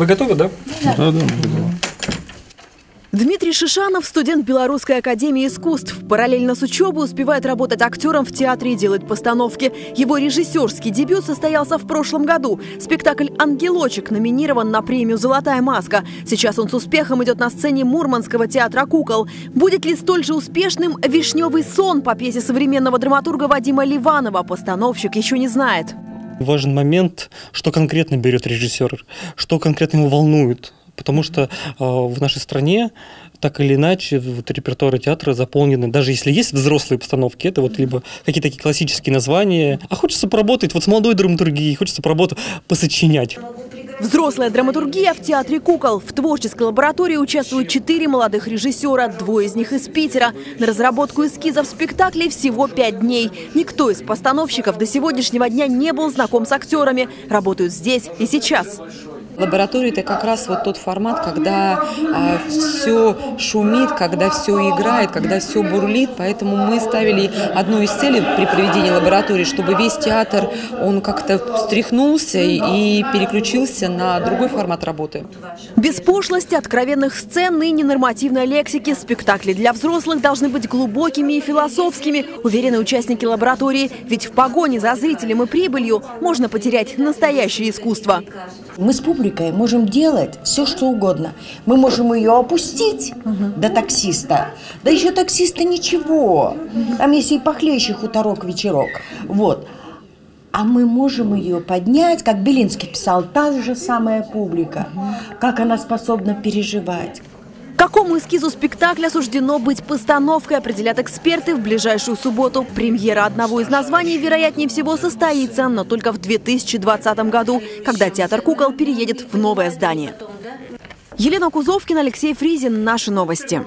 Вы готовы, да? Да, да. Дмитрий Шишанов, студент Белорусской академии искусств. Параллельно с учебой успевает работать актером в театре и делать постановки. Его режиссерский дебют состоялся в прошлом году. Спектакль «Ангелочек» номинирован на премию «Золотая маска». Сейчас он с успехом идет на сцене Мурманского театра кукол. Будет ли столь же успешным «Вишневый сон» по пьесе современного драматурга Вадима Ливанова, постановщик еще не знает. Важен момент, что конкретно берет режиссер, что конкретно его волнует потому что э, в нашей стране так или иначе вот, репертуары театра заполнены, даже если есть взрослые постановки, это вот либо какие-то такие классические названия, а хочется поработать вот с молодой драматургией, хочется поработать, посочинять. Взрослая драматургия в Театре кукол. В творческой лаборатории участвуют четыре молодых режиссера, двое из них из Питера. На разработку эскизов спектаклей всего пять дней. Никто из постановщиков до сегодняшнего дня не был знаком с актерами. Работают здесь и сейчас. Лаборатория – это как раз вот тот формат, когда а, все шумит, когда все играет, когда все бурлит. Поэтому мы ставили одну из целей при проведении лаборатории, чтобы весь театр, он как-то встряхнулся и переключился на другой формат работы. Без пошлости, откровенных сцен и ненормативной лексики спектакли для взрослых должны быть глубокими и философскими, уверены участники лаборатории. Ведь в погоне за зрителем и прибылью можно потерять настоящее искусство. Мы с публикой публикой можем делать все, что угодно. Мы можем ее опустить угу. до таксиста. Да еще таксиста ничего. Там есть и похлеще хуторок, вечерок. Вот. А мы можем ее поднять, как Белинский писал, та же самая публика, как она способна переживать. Какому эскизу спектакля суждено быть постановкой, определят эксперты в ближайшую субботу. Премьера одного из названий, вероятнее всего, состоится, но только в 2020 году, когда театр кукол переедет в новое здание. Елена Кузовкина, Алексей Фризин. Наши новости.